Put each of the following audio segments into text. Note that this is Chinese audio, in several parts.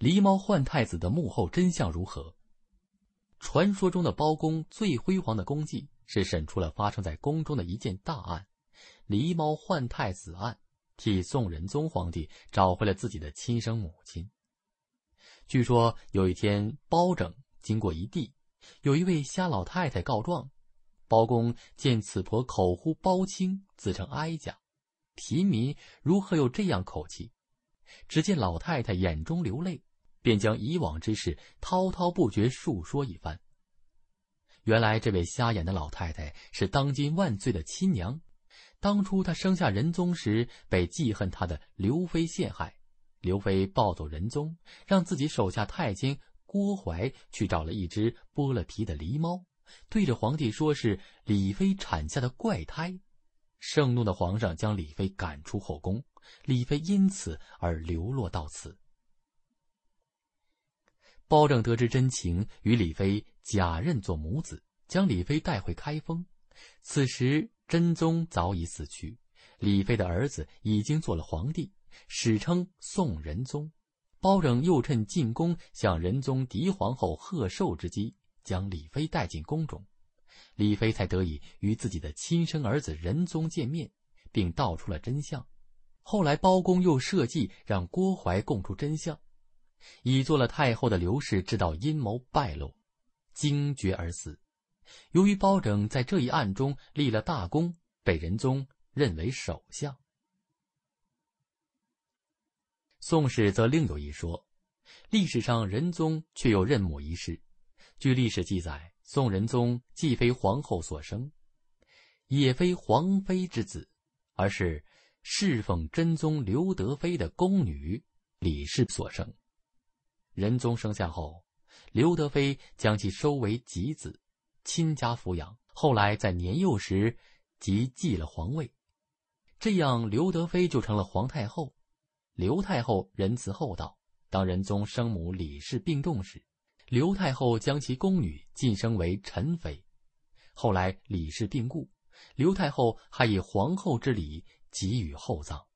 狸猫换太子的幕后真相如何？传说中的包公最辉煌的功绩是审出了发生在宫中的一件大案——狸猫换太子案，替宋仁宗皇帝找回了自己的亲生母亲。据说有一天，包拯经过一地，有一位瞎老太太告状。包公见此婆口呼包青，自称哀家，贫民如何有这样口气？只见老太太眼中流泪，便将以往之事滔滔不绝述说一番。原来这位瞎眼的老太太是当今万岁的亲娘，当初她生下仁宗时，被记恨她的刘妃陷害。刘妃抱走仁宗，让自己手下太监郭槐去找了一只剥了皮的狸猫，对着皇帝说是李妃产下的怪胎。盛怒的皇上将李妃赶出后宫，李妃因此而流落到此。包拯得知真情，与李妃假认做母子，将李妃带回开封。此时真宗早已死去，李妃的儿子已经做了皇帝。史称宋仁宗，包拯又趁进宫向仁宗嫡皇后贺寿之机，将李妃带进宫中，李妃才得以与自己的亲生儿子仁宗见面，并道出了真相。后来包公又设计让郭槐供出真相，已做了太后的刘氏知道阴谋败露，惊厥而死。由于包拯在这一案中立了大功，被仁宗认为首相。宋史则另有一说，历史上仁宗却有认母一事。据历史记载，宋仁宗既非皇后所生，也非皇妃之子，而是侍奉真宗刘德妃的宫女李氏所生。仁宗生下后，刘德妃将其收为己子，亲家抚养。后来在年幼时即继了皇位，这样刘德妃就成了皇太后。刘太后仁慈厚道，当仁宗生母李氏病重时，刘太后将其宫女晋升为宸妃。后来李氏病故，刘太后还以皇后之礼给予厚葬。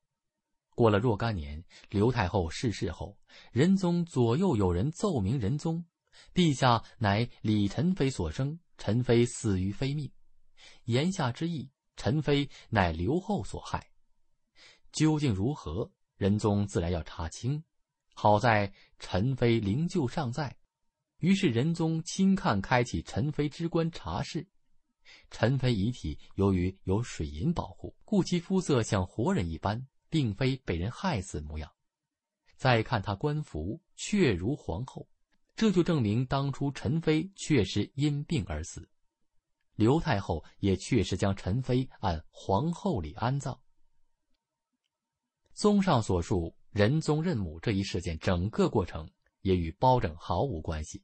过了若干年，刘太后逝世后，仁宗左右有人奏明仁宗：“陛下乃李宸妃所生，宸妃死于非命。”言下之意，宸妃乃刘后所害。究竟如何？仁宗自然要查清，好在宸妃灵柩尚在，于是仁宗亲看开启宸妃之棺查事。宸妃遗体由于有水银保护，故其肤色像活人一般，并非被人害死模样。再看她官服，确如皇后，这就证明当初陈妃确实因病而死。刘太后也确实将陈妃按皇后礼安葬。综上所述，仁宗认母这一事件整个过程也与包拯毫无关系。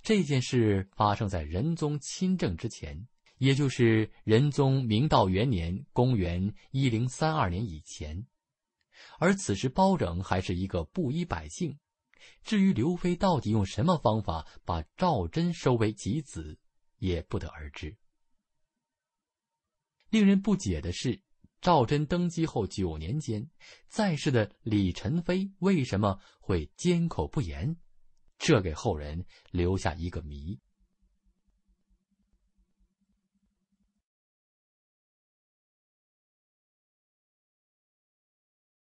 这件事发生在仁宗亲政之前，也就是仁宗明道元年（公元一零三二年）以前。而此时包拯还是一个布衣百姓。至于刘妃到底用什么方法把赵祯收为己子，也不得而知。令人不解的是。赵祯登基后九年间，在世的李宸妃为什么会缄口不言？这给后人留下一个谜。